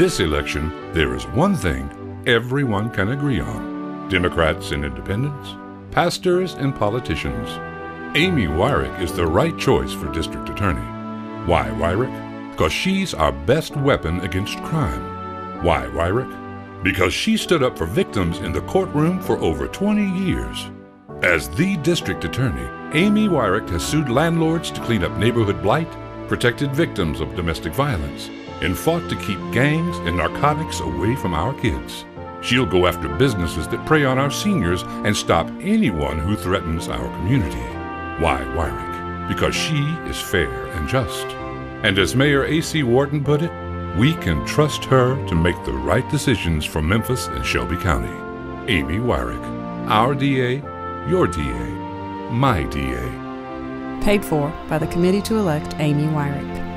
This election, there is one thing everyone can agree on Democrats and independents, pastors and politicians. Amy Weirich is the right choice for district attorney. Why Weirich? Because she's our best weapon against crime. Why Weirich? Because she stood up for victims in the courtroom for over 20 years. As the district attorney, Amy Weirich has sued landlords to clean up neighborhood blight, protected victims of domestic violence, and fought to keep gangs and narcotics away from our kids. She'll go after businesses that prey on our seniors and stop anyone who threatens our community. Why Weirich? Because she is fair and just. And as Mayor A.C. Wharton put it, we can trust her to make the right decisions for Memphis and Shelby County. Amy Weirich, our DA, your DA, my DA. Paid for by the Committee to Elect Amy Weirich.